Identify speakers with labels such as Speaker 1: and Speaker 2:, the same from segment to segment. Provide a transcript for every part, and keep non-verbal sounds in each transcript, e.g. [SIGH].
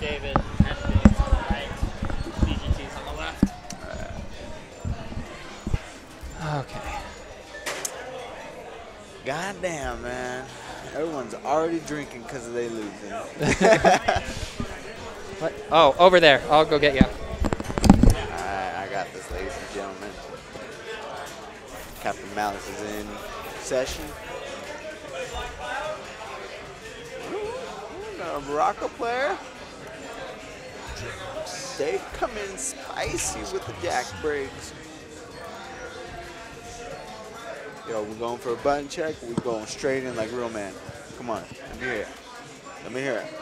Speaker 1: David and Dave on the right. VGT's on the left.
Speaker 2: Okay.
Speaker 3: God damn, man. Everyone's already drinking because they losing. [LAUGHS]
Speaker 2: What? Oh, over there. I'll go get you.
Speaker 3: Alright, I got this, ladies and gentlemen. Captain Malice is in session. Ooh, got a Baraka player. They come in spicy with the Jax Briggs. Yo, we're going for a button check. We're going straight in like real man. Come on, let me hear it. Let me hear it.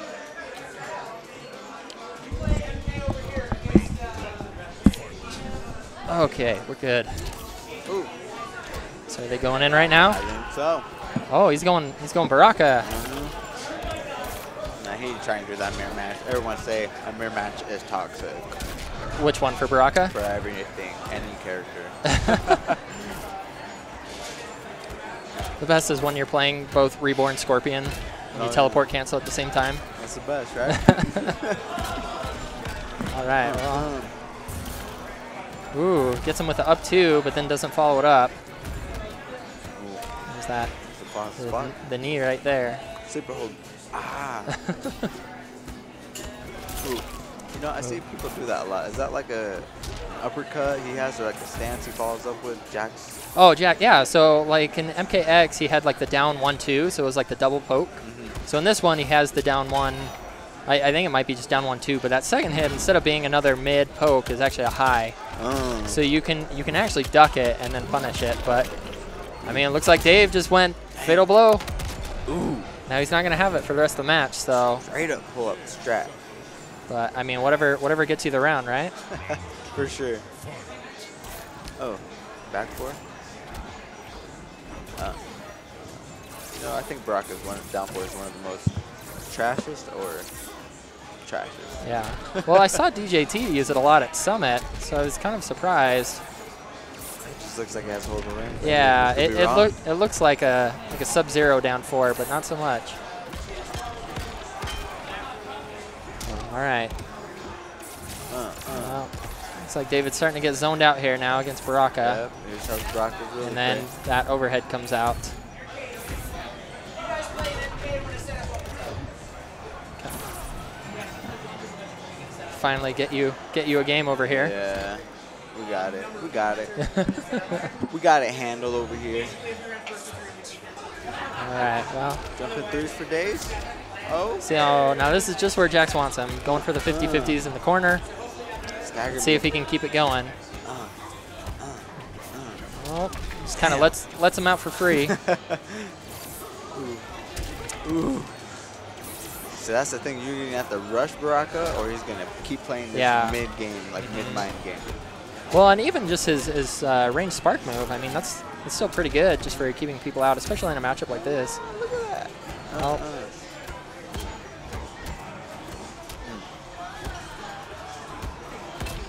Speaker 2: Okay, we're good.
Speaker 3: Ooh,
Speaker 2: So are they going in right now?
Speaker 3: I think so.
Speaker 2: Oh, he's going. He's going Baraka.
Speaker 3: I hate trying to do that mirror match. Everyone say a mirror match is toxic
Speaker 2: Which one for Baraka?
Speaker 3: for everything, any character. [LAUGHS] [LAUGHS]
Speaker 2: The best is when you're playing both Reborn Scorpion and
Speaker 3: Oh,
Speaker 2: you
Speaker 3: yeah.
Speaker 2: teleport cancel at the same time.
Speaker 3: That's the best, right? [LAUGHS]
Speaker 2: All right. Well,
Speaker 3: Um,
Speaker 2: ooh, gets him with the up two, but then doesn't follow it up.
Speaker 3: ooh,
Speaker 2: There's that.
Speaker 3: it's a boss
Speaker 2: The, the knee right there.
Speaker 3: Super hold. Ah. ooh. You know, I see people do that a lot. Is that like a uppercut he has, or like a stance he follows up with? Jax.
Speaker 2: Oh, Jack. Yeah. So like in MKX, he had like the down one two, so it was like the double poke. So in this one, he has the down one. I, I think it might be just down one two, but that second hit, instead of being another mid poke, is actually a high.
Speaker 3: Oh.
Speaker 2: So you can you can actually duck it and then punish it. But I mean, it looks like Dave just went fatal blow.
Speaker 3: Ooh.
Speaker 2: Now he's not gonna have it for the rest of the match. So,
Speaker 3: Straight up pull up strap.
Speaker 2: but I mean, whatever whatever gets you the round, right? [LAUGHS]
Speaker 3: For sure. Oh, back four. Uh, you know, I think Brock is one. Down four is one of the most trashiest or trashiest.
Speaker 2: Yeah. Well, I saw [LAUGHS] DJT use it a lot at Summit, so I was kind of surprised.
Speaker 3: Looks like it has range.
Speaker 2: Yeah, it, it look it looks like a like a Sub Zero down four, but not so much. All right.
Speaker 3: Uh, uh.
Speaker 2: Well, looks like David's starting to get zoned out here now against Baraka,
Speaker 3: Yep, how really
Speaker 2: and then
Speaker 3: quick.
Speaker 2: that overhead comes out. Finally, get you get you a game over here.
Speaker 3: Yeah, we got it. We got it. we got it handled over here.
Speaker 2: All right. Well,
Speaker 3: Jumping threes for days. Oh,
Speaker 2: so now this is just where Jax wants him. Going for the 50-50s in the corner.
Speaker 3: staggered.
Speaker 2: See if he can keep it going.
Speaker 3: Uh,
Speaker 2: Well, just kind of lets lets him out for free. [LAUGHS]
Speaker 3: Ooh. So that's the thing. You're going to have to rush Baraka, or he's going to keep playing this
Speaker 2: Yeah.
Speaker 3: mid game, like mid mind game.
Speaker 2: Well, and even just his his uh, range spark move. I mean, that's it's still pretty good just for keeping people out, especially in a matchup like this.
Speaker 3: Look at that.
Speaker 2: Well,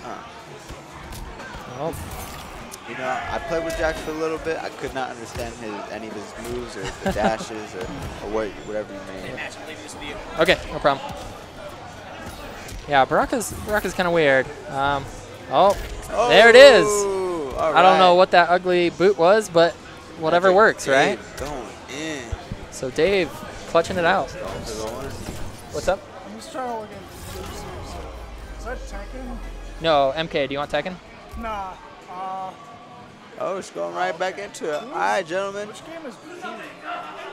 Speaker 3: Uh, uh. You know, I played with Jax for a little bit. I could not understand his any of his moves or the dashes or, or what, whatever you made.
Speaker 2: okay, no problem. Yeah, Baraka's Baraka's kind of weird. Um, oh, there it is.
Speaker 3: Oh,
Speaker 2: I don't know what that ugly boot was, but whatever works,
Speaker 3: Dave
Speaker 2: right?
Speaker 3: Going in.
Speaker 2: So Dave clutching it out.
Speaker 3: Going for the one.
Speaker 2: What's up?
Speaker 4: I'm just trying to look at. Is that Tekken?
Speaker 2: No, MK. Do you want Tekken?
Speaker 4: Nah. Uh,
Speaker 3: Oh, it's going right back into it. All right, gentlemen.
Speaker 4: which game is P?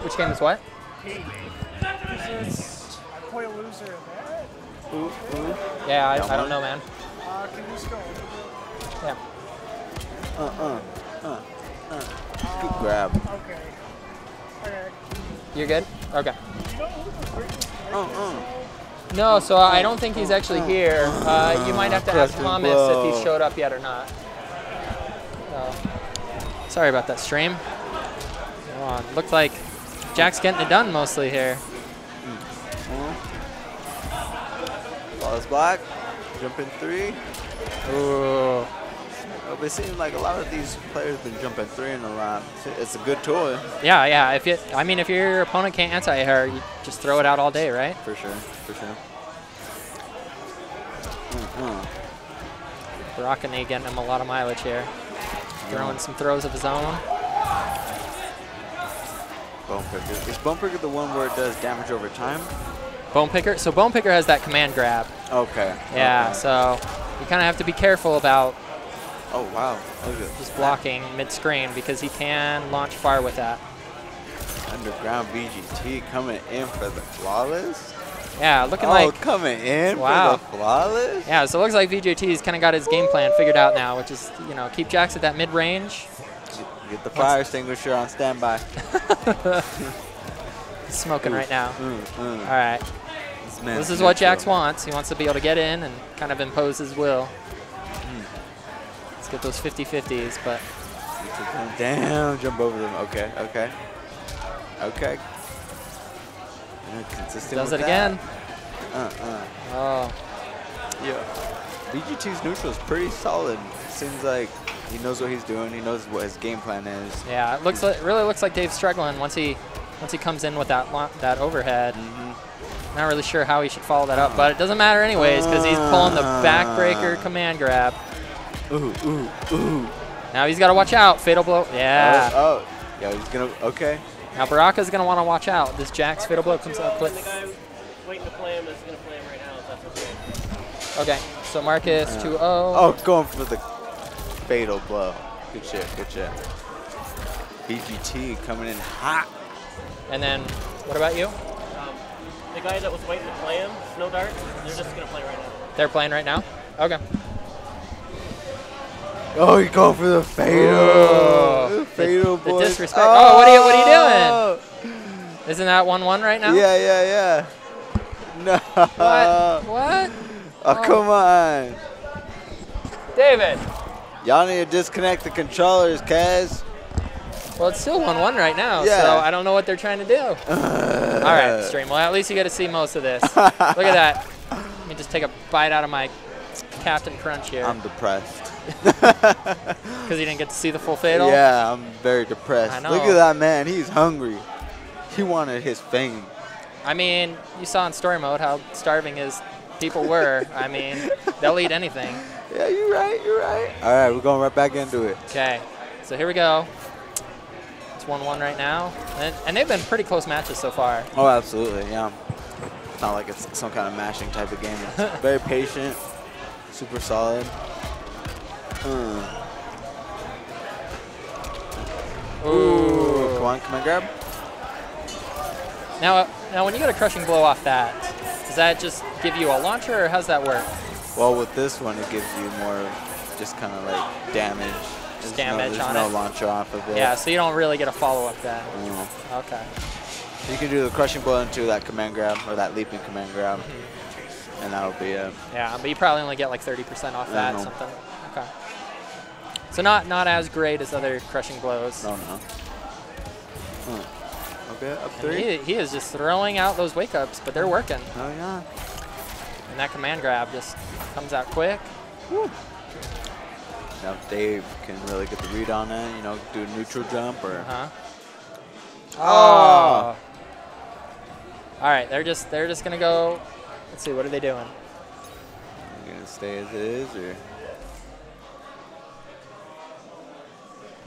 Speaker 2: Which game is what?
Speaker 4: Because it's I play a loser in that.
Speaker 3: Ooh, ooh.
Speaker 2: Yeah, I, I don't know, man.
Speaker 4: Uh, can you just go over
Speaker 2: Yeah.
Speaker 3: Uh, uh, uh, uh. Good
Speaker 4: Uh,
Speaker 3: grab.
Speaker 4: Okay. Okay.
Speaker 2: You're good? Okay.
Speaker 4: You know who the freak is
Speaker 3: Uh, uh.
Speaker 2: No, so I don't think he's actually here. Uh, you might have to ask
Speaker 3: Crescent
Speaker 2: Thomas if he showed up yet or not. So, sorry about that stream. Come on. Looked like Jax getting it done mostly here.
Speaker 3: Ball's black. Jumping three.
Speaker 2: Ooh.
Speaker 3: Oh, it seems like a lot of these players been jumping three in a lot. It's a good toy.
Speaker 2: Yeah, yeah. If you, I mean, if your opponent can't anti-air, you just throw it out all day, right?
Speaker 3: For sure, for sure. Uh,
Speaker 2: Barakani getting him a lot of mileage here. Throwing some throws of his own.
Speaker 3: bone picker. Is bone picker the one where it does damage over time?
Speaker 2: Bone Picker. So Bone Picker has that command grab.
Speaker 3: Okay.
Speaker 2: Yeah,
Speaker 3: okay.
Speaker 2: so you kind of have to be careful about
Speaker 3: Oh wow.
Speaker 2: Just blocking mid-screen because he can launch fire with that.
Speaker 3: Underground VGT coming in for the flawless.
Speaker 2: Yeah, looking
Speaker 3: oh,
Speaker 2: like
Speaker 3: coming in
Speaker 2: Wow.
Speaker 3: for the flawless.
Speaker 2: yeah. So it looks like VGT's kind of got his game plan figured out now, which is you know keep Jax at that mid-range,
Speaker 3: Get the fire extinguisher on standby. [LAUGHS]
Speaker 2: He's smoking right now.
Speaker 3: Mm, mm.
Speaker 2: All right,
Speaker 3: This,
Speaker 2: is what. Jax wants. He wants to be able to get in and kind of impose his will. Let's get those 50-50s, but
Speaker 3: down, jump over them. Okay, okay, okay. Consistent
Speaker 2: does it
Speaker 3: that.
Speaker 2: again.
Speaker 3: Uh, uh.
Speaker 2: Oh,
Speaker 3: Yeah. VGT's neutral is pretty solid. Seems like he knows what he's doing. He knows what his game plan is.
Speaker 2: yeah. It looks like, really looks like Dave's struggling once he once he comes in with that that overhead.
Speaker 3: Mm-hmm.
Speaker 2: Not really sure how he should follow that up, but it doesn't matter anyways because he's pulling the backbreaker
Speaker 3: Ah.
Speaker 2: command grab.
Speaker 3: Ooh, ooh, ooh.
Speaker 2: Now he's got to watch out. Fatal blow. Yeah.
Speaker 3: Oh, oh. Yeah, he's gonna. Okay.
Speaker 2: Now Baraka's going to want to watch out. This Jack's fatal blow comes out quick.
Speaker 1: And the guy waiting to play him is going to play him right now, okay.
Speaker 2: Okay. So Marcus
Speaker 3: Yeah.
Speaker 2: 2-0.
Speaker 3: Oh, going for the fatal blow. Good shit. Good shit. VGT coming in hot.
Speaker 2: And then what about you?
Speaker 1: The guy that was waiting to play him, Snow Dart, they're just going to play right now.
Speaker 2: They're playing right now. Okay.
Speaker 3: Oh, he's going for the fatal.
Speaker 2: Oh.
Speaker 3: The fatal
Speaker 2: The- the disrespect. Oh, what are you- what are you oh. doing? Isn't that 1-1 right now?
Speaker 3: Yeah, yeah, yeah. [LAUGHS] No.
Speaker 2: What? What?
Speaker 3: Oh, oh, come on.
Speaker 2: David.
Speaker 3: Y'all need to disconnect the controllers, Kaz.
Speaker 2: Well, it's still 1-1 right now,
Speaker 3: Yeah.
Speaker 2: so I don't know what they're trying to do. All right, uh. stream. Well, at least you get to see most of this. [LAUGHS] Look at that. Let me just take a bite out of my Captain Crunch here
Speaker 3: I'm depressed. [LAUGHS]
Speaker 2: because you didn't get to see the full fatal.
Speaker 3: Yeah, I'm very depressed.
Speaker 2: I
Speaker 3: Look at that man. He's hungry. He wanted his fame.
Speaker 2: I mean, you saw in story mode how starving his people were. [LAUGHS] I mean, they'll eat anything.
Speaker 3: Yeah, you're right. You're right. All right, we're going right back into it.
Speaker 2: Okay, so here we go. It's 1-1 right now, and, and they've been pretty close matches so far.
Speaker 3: Oh, absolutely. Yeah. It's not like it's some kind of mashing type of game. It's [LAUGHS] very patient, super solid. Uh. Ooh, come on, come on, grab.
Speaker 2: Now, now when you get a crushing blow off that, does that just give you a launcher, or how's that work?
Speaker 3: Well, with this one, it gives you more just kind of like damage. There's no-
Speaker 2: damage
Speaker 3: there's
Speaker 2: on
Speaker 3: no
Speaker 2: it.
Speaker 3: launcher off of it.
Speaker 2: Yeah, so you don't really get a follow-up then.
Speaker 3: Mm.
Speaker 2: Okay.
Speaker 3: You can do the crushing blow into that command grab or that leaping command grab,
Speaker 2: Mm-hmm.
Speaker 3: and that'll be it.
Speaker 2: Yeah, but you probably only get like 30% off that,
Speaker 3: know.
Speaker 2: something. Okay. So not not as great as other crushing blows.
Speaker 3: No, no. Huh. Okay, up three.
Speaker 2: he, he is just throwing out those wake ups, but they're working.
Speaker 3: Oh yeah.
Speaker 2: And that command grab just comes out quick.
Speaker 3: Now Dave can really get the read on it, you know, do a neutral jump or.
Speaker 2: Uh-huh.
Speaker 3: Oh.
Speaker 2: All right, they're just they're just gonna go. Let's see, what are they doing?
Speaker 3: You gonna stay as it is or?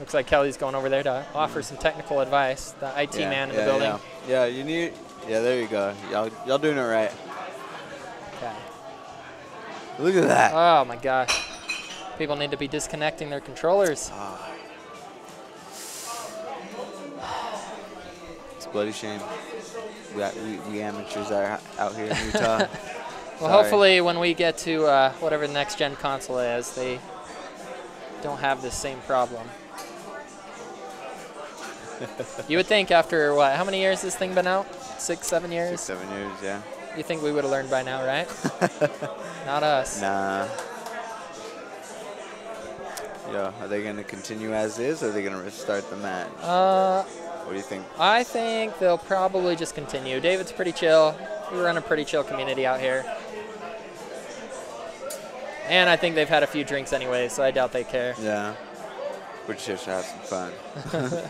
Speaker 2: Looks like Kelly's going over there to offer some technical advice. The IT
Speaker 3: yeah,
Speaker 2: man in
Speaker 3: yeah,
Speaker 2: the building.
Speaker 3: Yeah. yeah, you need. Yeah, there you go. Y'all, y'all doing it right.
Speaker 2: Okay.
Speaker 3: Look at that.
Speaker 2: Oh my gosh. People need to be disconnecting their controllers.
Speaker 3: Ah. It's a bloody shame. We, we, we amateurs are out here in [LAUGHS] Utah.
Speaker 2: Well, hopefully, when we get to uh, whatever the next gen console is, they don't have this same problem. [LAUGHS] you would think after what? How many years this thing been out? Six, seven years.
Speaker 3: Six, seven years, yeah.
Speaker 2: You think we would have learned by now, right? [LAUGHS] Not us.
Speaker 3: Nah. Yeah, are they gonna continue as is, or are they gonna restart the match?
Speaker 2: Uh,
Speaker 3: What do you think?
Speaker 2: I think they'll probably just continue. David's pretty chill. We run a pretty chill community out here. And I think they've had a few drinks anyway, so I doubt they care.
Speaker 3: Yeah. We're just should have some fun.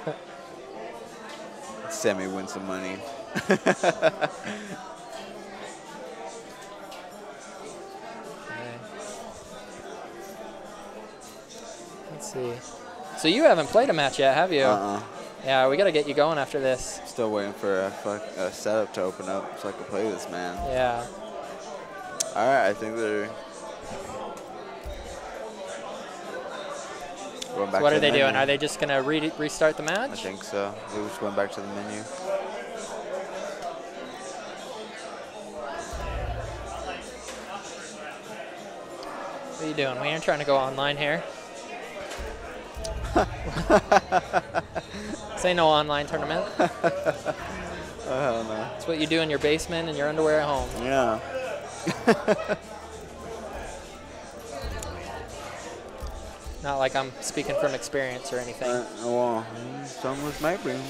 Speaker 3: [LAUGHS] Sammy win some money. [LAUGHS]
Speaker 2: see. So you haven't played a match yet, have you?
Speaker 3: Uh-uh.
Speaker 2: Yeah, we got to get you going after this.
Speaker 3: Still waiting for a, fuck, a setup to open up so I can play this, man.
Speaker 2: Yeah.
Speaker 3: All right, I think they're going back
Speaker 2: what
Speaker 3: to
Speaker 2: are
Speaker 3: the
Speaker 2: they doing? Are they just going to re restart the match?
Speaker 3: I think so. We just went back to the menu.
Speaker 2: What are you doing? We ain't trying to go online here. Say no online tournament. [LAUGHS]
Speaker 3: Oh, no.
Speaker 2: It's what you do in your basement in your underwear at home.
Speaker 3: Yeah.
Speaker 2: Not like I'm speaking from experience or anything.
Speaker 3: Uh, well, some was my brain.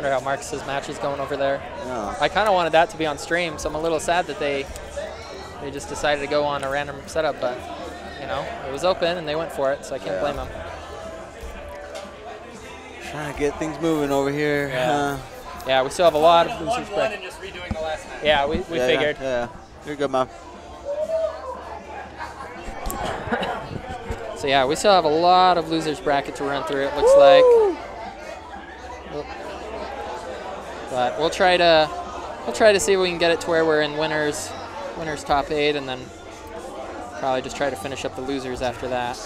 Speaker 2: I wonder how Marcus's match is going over there.
Speaker 3: Yeah.
Speaker 2: I kind of wanted that to be on stream, so I'm a little sad that they they just decided to go on a random setup, but you know, it was open and they went for it, so I can't
Speaker 3: Yeah.
Speaker 2: blame them.
Speaker 3: Trying to get things moving over here.
Speaker 2: Yeah.
Speaker 3: huh?
Speaker 2: Yeah, we still have a lot of losers break.
Speaker 1: and just redoing the last match.
Speaker 2: Yeah, we, we
Speaker 3: yeah,
Speaker 2: figured.
Speaker 3: Yeah, yeah. You're good, man. [COUGHS]
Speaker 2: So yeah, we still have a lot of losers bracket to run through. It looks like. But we'll try to we'll try to see if we can get it to where we're in winners winners top eight, and then probably just try to finish up the losers after that.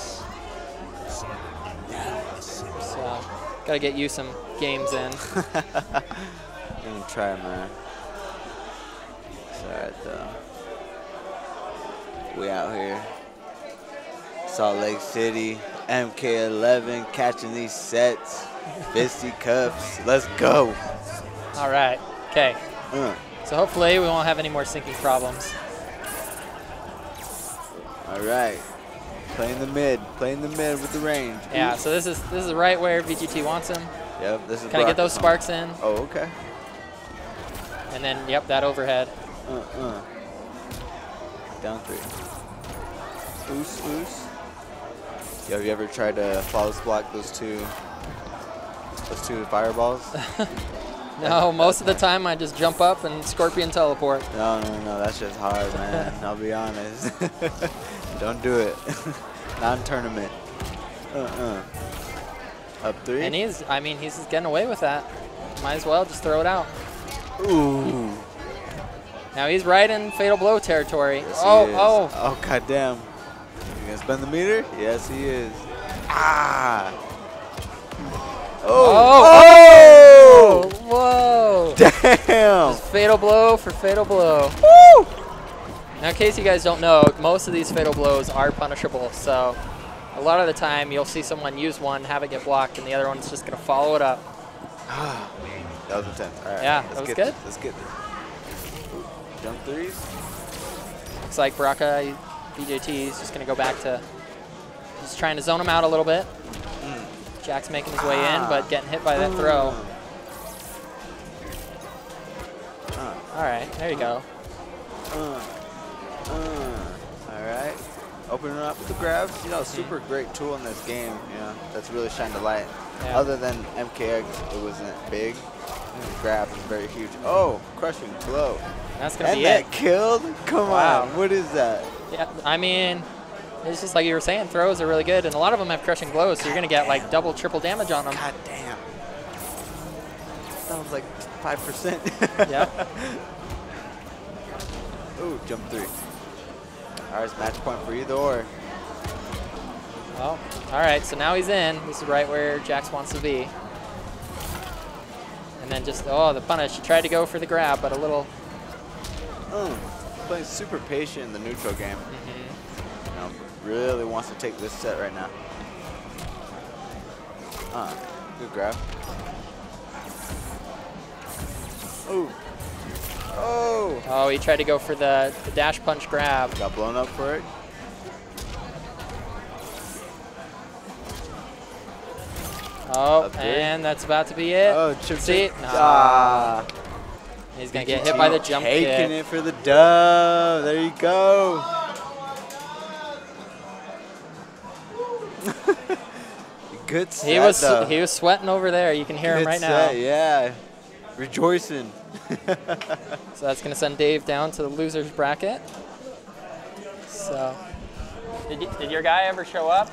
Speaker 2: So gotta get you some games in. [LAUGHS]
Speaker 3: Gonna try, man. It's alright though. We out here. Salt Lake City, MK11, catching these sets, [LAUGHS] fisticuffs. Let's go.
Speaker 2: All right. Okay.
Speaker 3: Uh,
Speaker 2: So hopefully we won't have any more syncing problems.
Speaker 3: all right. Playing the mid, playing the mid with the range.
Speaker 2: Yeah. So this is this is right where VGT wants him.
Speaker 3: Yep, this is.
Speaker 2: Can I get those sparks in?
Speaker 3: Oh, okay.
Speaker 2: And then yep, that overhead.
Speaker 3: Uh, uh. Down three. Oos, oos. Yo, have you ever tried to flawless block those two, those two fireballs? [LAUGHS] [LAUGHS]
Speaker 2: No, most of the time I just jump up and scorpion teleport.
Speaker 3: no, no, no, that's just hard, man. [LAUGHS] I'll be honest. [LAUGHS] Don't do it. Non-tournament. Uh-uh. Up three.
Speaker 2: And he's, I mean, he's just getting away with that. Might as well just throw it out.
Speaker 3: Ooh.
Speaker 2: Now he's right in fatal blow territory.
Speaker 3: Yes,
Speaker 2: oh, oh.
Speaker 3: Oh, goddamn. You gonna spend the meter? Yes, he is. Ah.
Speaker 2: Oh,
Speaker 3: Oh.
Speaker 2: oh, whoa.
Speaker 3: Damn.
Speaker 2: Just fatal blow for fatal blow. Woo! Now, in case you guys don't know, most of these fatal blows are punishable. So, a lot of the time, you'll see someone use one, have it get blocked, and the other one's just going to follow it up.
Speaker 3: Ah, that was intense. All right.
Speaker 2: Yeah,
Speaker 3: let's
Speaker 2: that was
Speaker 3: get
Speaker 2: good.
Speaker 3: This. Let's get this. Jump threes.
Speaker 2: Looks like Baraka VGT is just going to go back to just trying to zone him out a little bit. Mm. Jax making his way in, ah. but getting hit by that throw. Ah.
Speaker 3: Uh,
Speaker 2: All right, there you go.
Speaker 3: uh, uh. All right. Opening up with the grabs. You know, super great tool in this game. You know, that's really shined a light.
Speaker 2: Yeah.
Speaker 3: Other than MKX, it wasn't big. The grab was very huge. Oh, crushing blow.
Speaker 2: That's going to
Speaker 3: And
Speaker 2: be
Speaker 3: that
Speaker 2: it.
Speaker 3: killed? Come
Speaker 2: Wow.
Speaker 3: on. What is that?
Speaker 2: Yeah, I mean, it's just like you were saying, throws are really good, and a lot of them have crushing blows, so you're going to get like double, triple damage on them.
Speaker 3: God damn. Sounds like 5%. [LAUGHS]
Speaker 2: yeah. [LAUGHS]
Speaker 3: Ooh, jump three. All right, it's match point for either or.
Speaker 2: Well, all right, so now he's in. This is right where Jax wants to be. And then just, oh, the punish. He tried to go for the grab, but a little,
Speaker 3: Mm. Playing super patient in the neutral game. You know, really wants to take this set right now. Uh, good grab. Ooh. Oh.
Speaker 2: oh, he tried to go for the, the dash punch grab.
Speaker 3: Got blown up for it.
Speaker 2: Oh, and that's about to be it.
Speaker 3: Oh, chip
Speaker 2: See?
Speaker 3: chip. Ah.
Speaker 2: He's going to get hit by the jump
Speaker 3: Taking
Speaker 2: kick.
Speaker 3: it for the dub. There you go. [LAUGHS] Good set,
Speaker 2: He was
Speaker 3: though.
Speaker 2: he was sweating over there. You can hear him
Speaker 3: Good
Speaker 2: right now.
Speaker 3: set, Yeah. Rejoicing. [LAUGHS]
Speaker 2: So that's going to send Dave down to the losers bracket. So, did, you, did your guy ever show up?